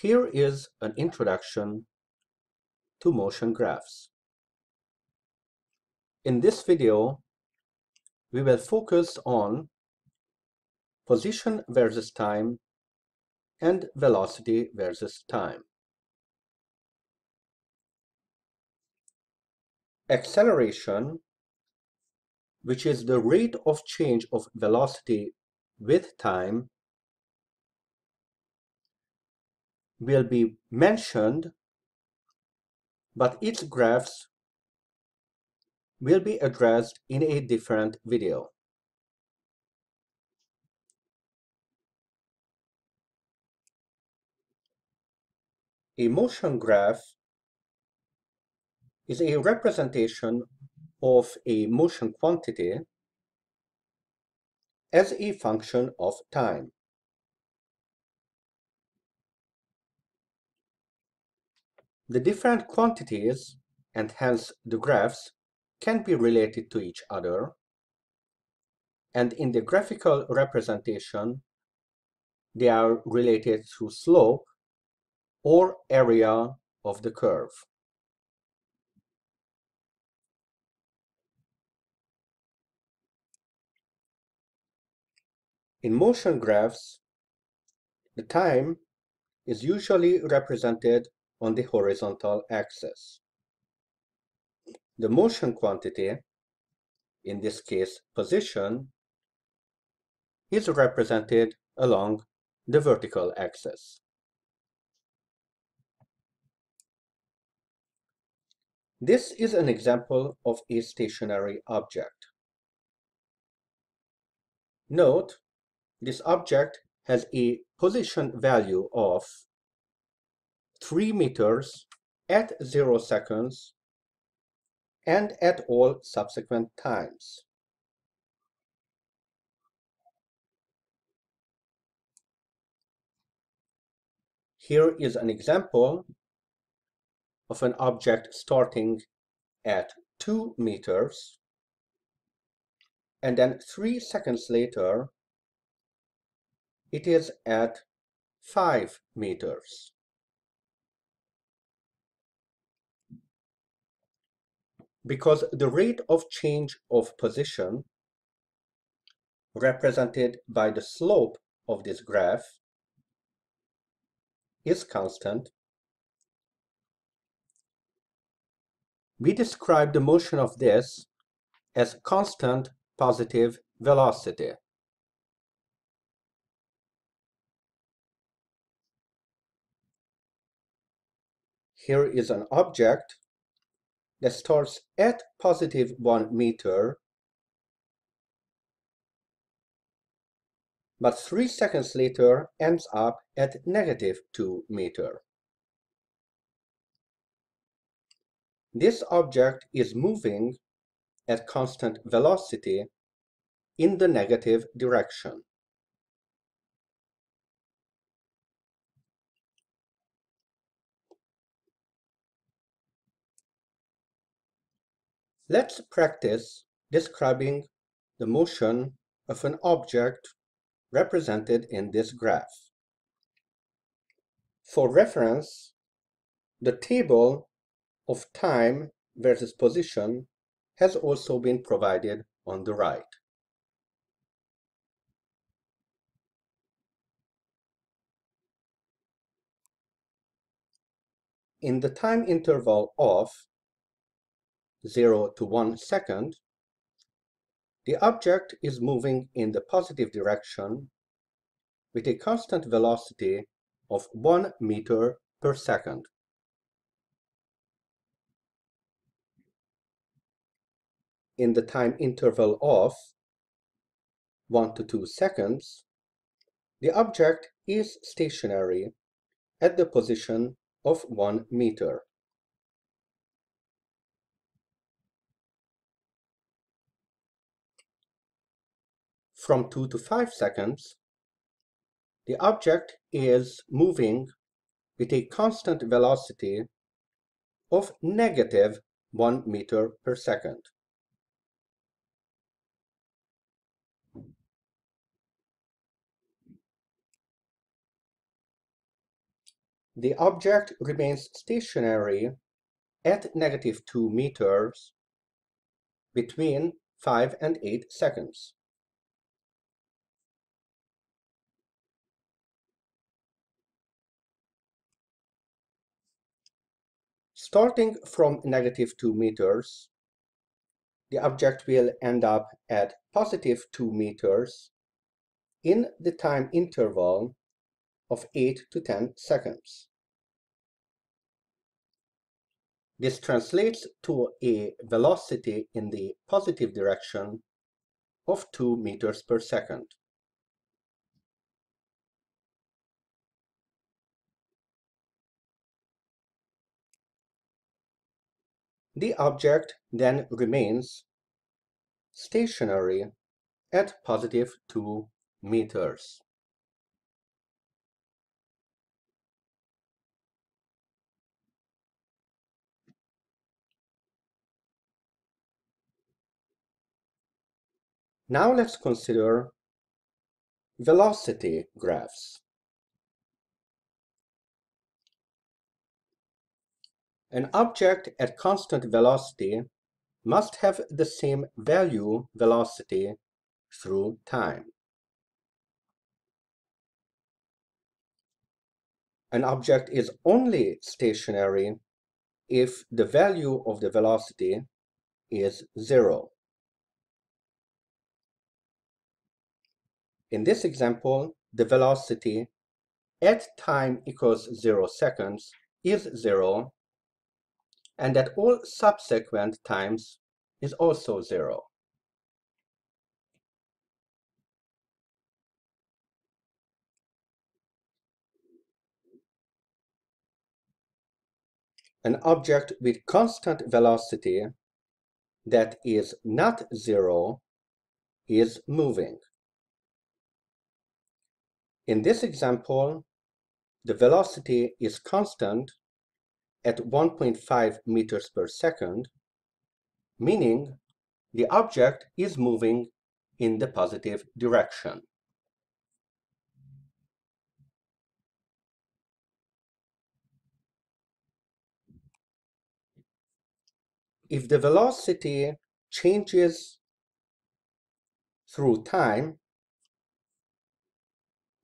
Here is an introduction to motion graphs. In this video, we will focus on position versus time and velocity versus time. Acceleration, which is the rate of change of velocity with time, will be mentioned, but its graphs will be addressed in a different video. A motion graph is a representation of a motion quantity as a function of time. The different quantities, and hence the graphs, can be related to each other, and in the graphical representation, they are related through slope or area of the curve. In motion graphs, the time is usually represented on the horizontal axis. The motion quantity, in this case position, is represented along the vertical axis. This is an example of a stationary object. Note, this object has a position value of 3 meters at 0 seconds and at all subsequent times. Here is an example of an object starting at 2 meters and then 3 seconds later it is at 5 meters. Because the rate of change of position represented by the slope of this graph is constant, we describe the motion of this as constant positive velocity. Here is an object that starts at positive 1 meter, but 3 seconds later ends up at negative 2 meter. This object is moving at constant velocity in the negative direction. Let's practice describing the motion of an object represented in this graph. For reference, the table of time versus position has also been provided on the right. In the time interval of 0 to 1 second, the object is moving in the positive direction with a constant velocity of 1 meter per second. In the time interval of 1 to 2 seconds, the object is stationary at the position of 1 meter. From 2 to 5 seconds, the object is moving with a constant velocity of negative 1 meter per second. the object remains stationary at negative 2 meters between 5 and 8 seconds. Starting from negative 2 meters, the object will end up at positive 2 meters in the time interval of 8 to 10 seconds. This translates to a velocity in the positive direction of 2 meters per second. The object then remains stationary at positive 2 meters. Now let's consider velocity graphs. An object at constant velocity must have the same value velocity through time. An object is only stationary if the value of the velocity is zero. In this example, the velocity at time equals zero seconds is zero and at all subsequent times is also zero. An object with constant velocity that is not zero is moving. In this example, the velocity is constant at 1.5 meters per second, meaning the object is moving in the positive direction. If the velocity changes through time,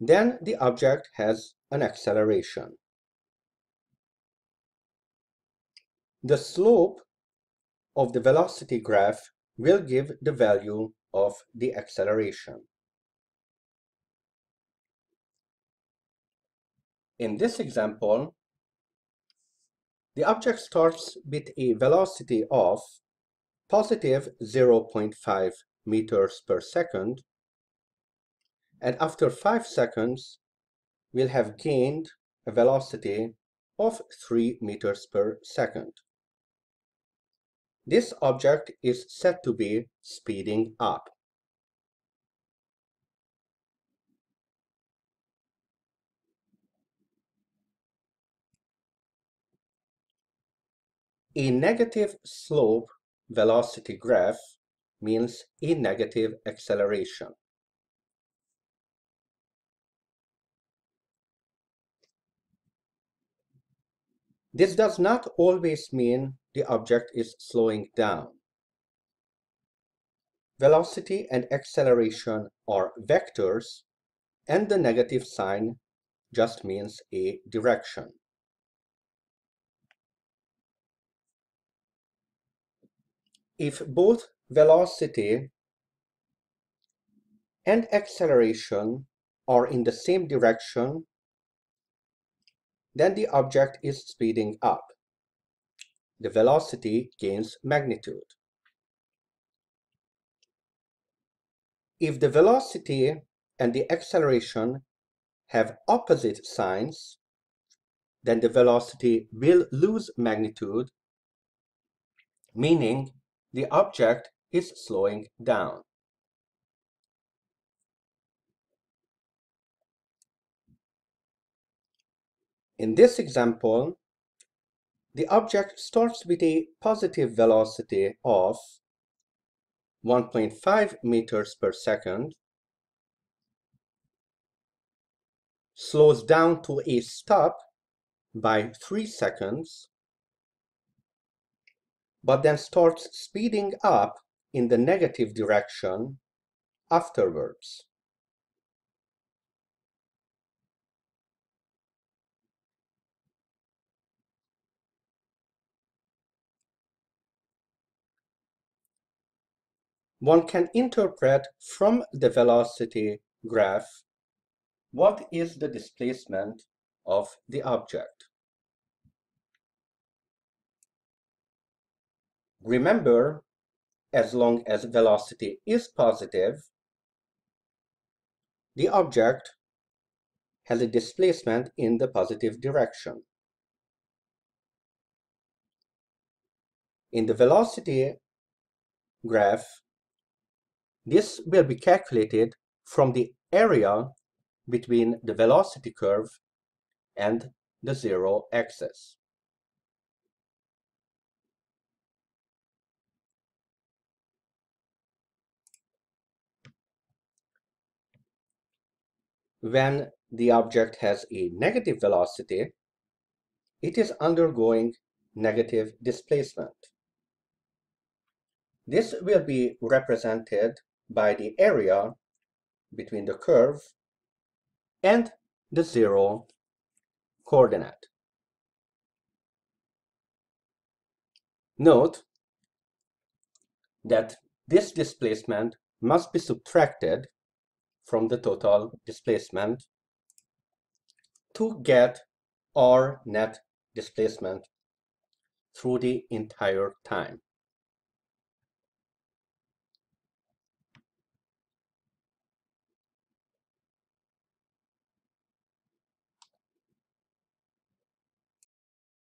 then the object has an acceleration. The slope of the velocity graph will give the value of the acceleration. In this example, the object starts with a velocity of positive 0.5 meters per second and after 5 seconds will have gained a velocity of 3 meters per second. This object is said to be speeding up. A negative slope velocity graph means a negative acceleration. This does not always mean the object is slowing down. Velocity and acceleration are vectors, and the negative sign just means a direction. If both velocity and acceleration are in the same direction, then the object is speeding up. The velocity gains magnitude. If the velocity and the acceleration have opposite signs, then the velocity will lose magnitude, meaning the object is slowing down. In this example, the object starts with a positive velocity of 1.5 meters per second, slows down to a stop by 3 seconds, but then starts speeding up in the negative direction afterwards. One can interpret from the velocity graph what is the displacement of the object. Remember, as long as velocity is positive, the object has a displacement in the positive direction. In the velocity graph, this will be calculated from the area between the velocity curve and the zero axis. When the object has a negative velocity, it is undergoing negative displacement. This will be represented by the area between the curve and the zero coordinate. Note that this displacement must be subtracted from the total displacement to get our net displacement through the entire time.